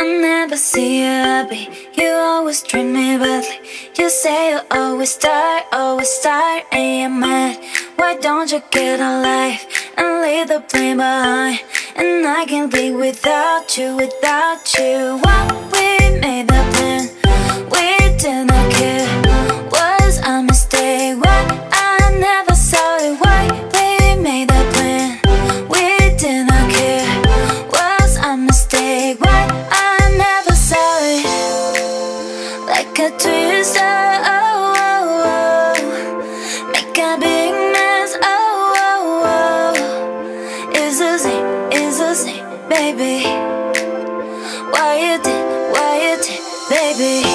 I never see you happy. You always treat me badly. You say you always tired, always tired And you're mad. Why don't you get a life And leave the blame behind? And I can't live without you, without you. baby.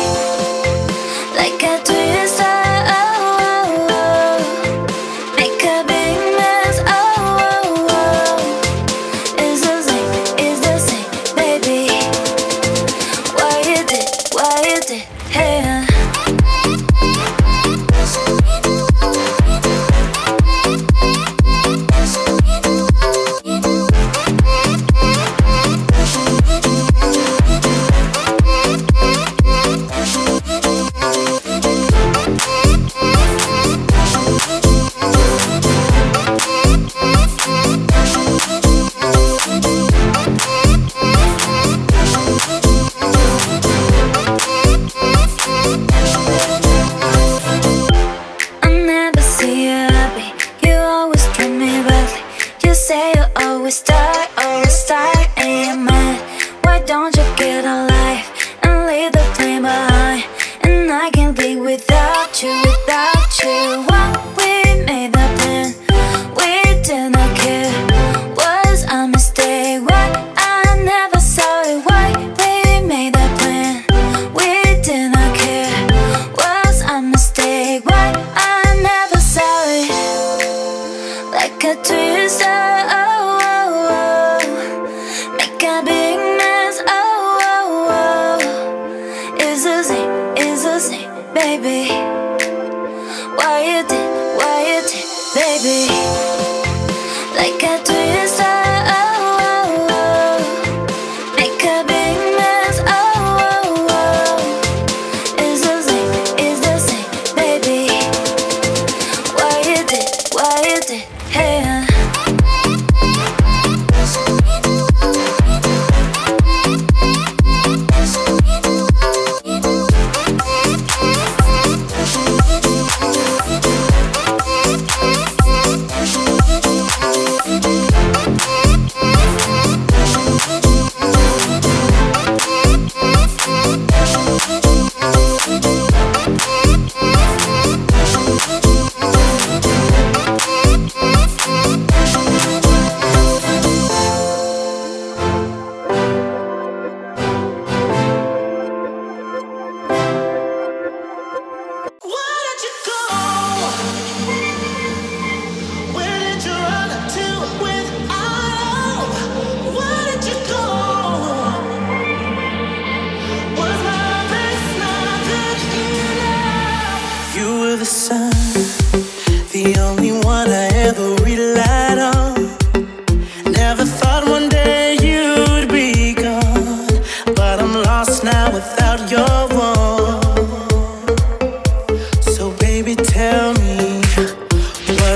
baby.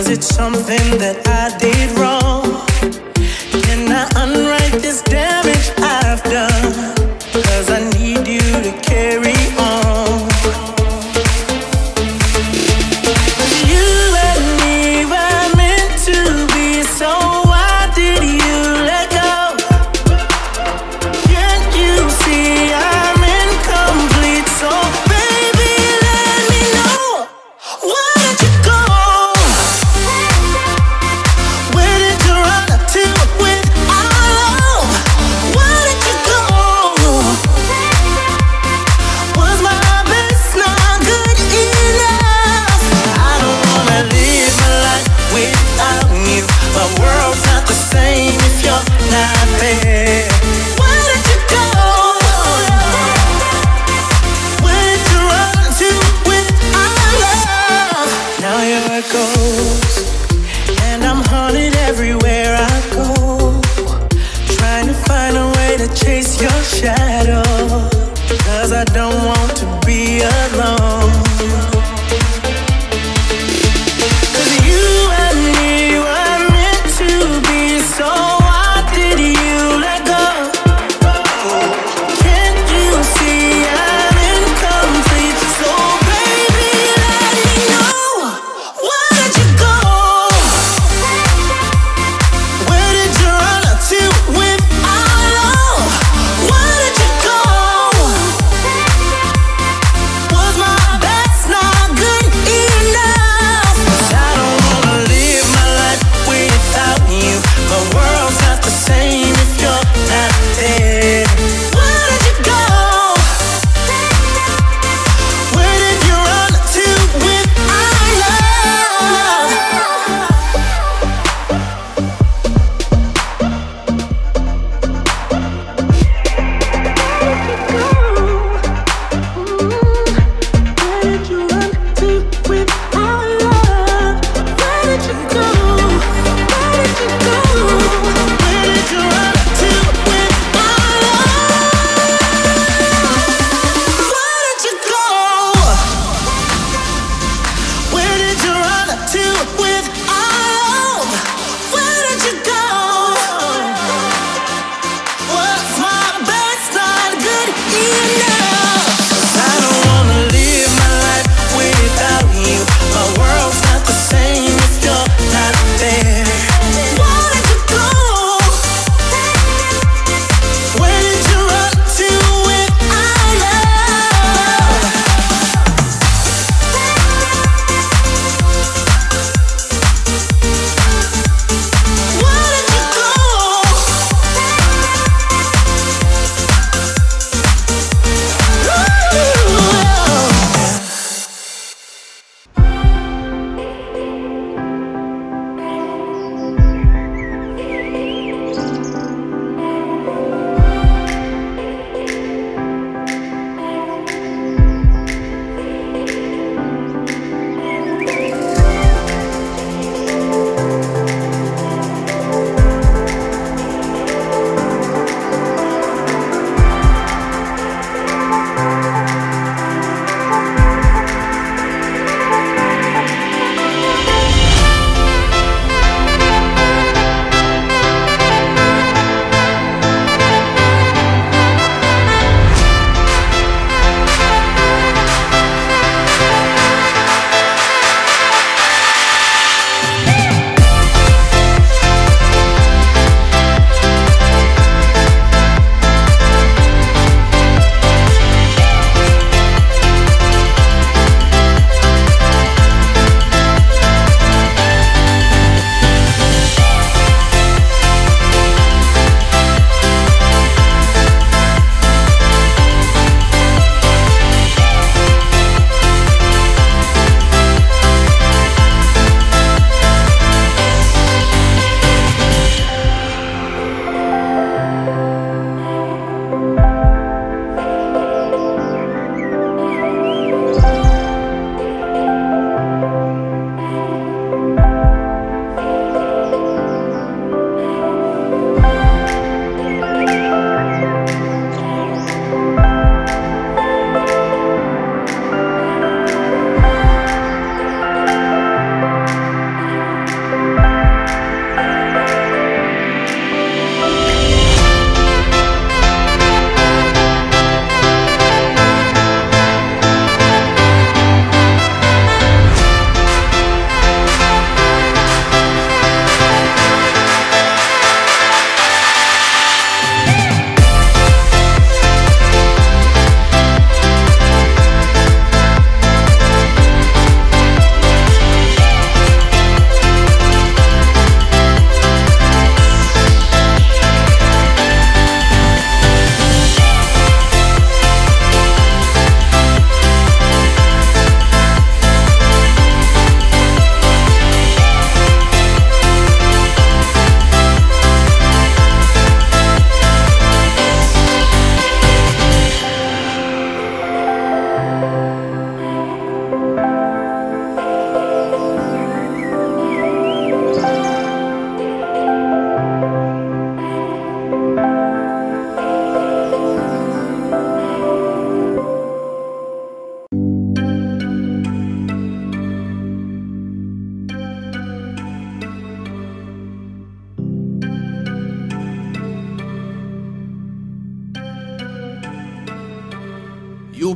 it something that I did My world's not the same if you're not there. Where did you go? Where you run to with our love? Now and I'm haunted everywhere I go, trying to find a way to chase your shadow. Cause I don't want to be alone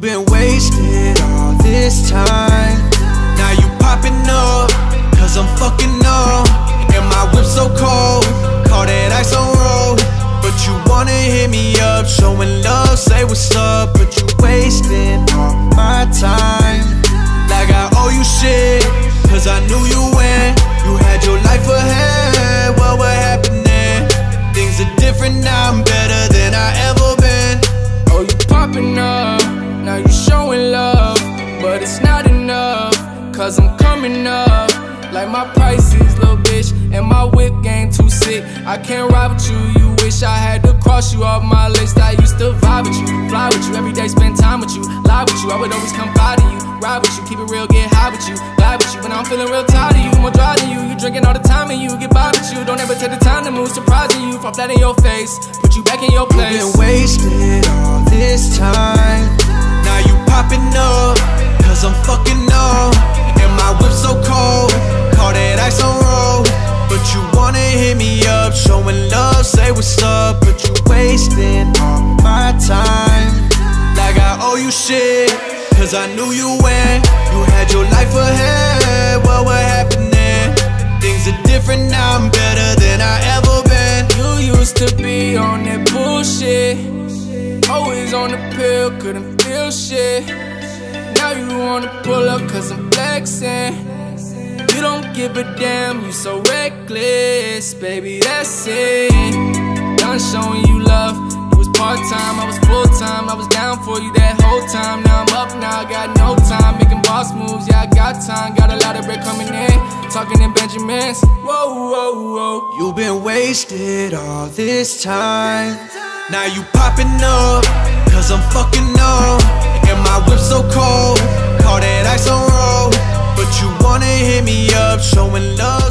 Been wasted all this time. Now you popping up, cause I'm fucking up. And my whip so cold, call that ice on road. But you wanna hit me up, showing love, say what's up. But you wasting all my time. Like I owe you shit, cause I knew you when you had your life ahead. What was happening? Things are different now, I'm better than I ever cause I'm coming up. Like my prices, little bitch, and my whip game too sick. I can't ride with you, you wish I had to cross you off my list. I used to vibe with you, fly with you, every day spend time with you, lie with you. I would always come by to you, ride with you, keep it real, get high with you, lie with you. When I'm feeling real tired of you, more dry than you, you drinking all the time and you get by with you. Don't ever take the time to move, surprising you, fall flat in your face, put you back in your place. Been wasted all this cause I knew you when you had your life ahead. What was happening? Things are different now, I'm better than I ever been. You used to be on that bullshit. Always on the pill, couldn't feel shit. Now you wanna pull up cause I'm flexing. You don't give a damn, you so reckless, baby, that's it. Done showing you love. It was part time, I was full time, I was down for you that whole time. Now boss moves, yeah, I got time. Got a lot of bread coming in, talking in Benjamins. Whoa, whoa, whoa. You've been wasted all this time. Now you popping up, cause I'm fucking up. And my whip so cold, call that ice on road. But you wanna hit me up, showing love.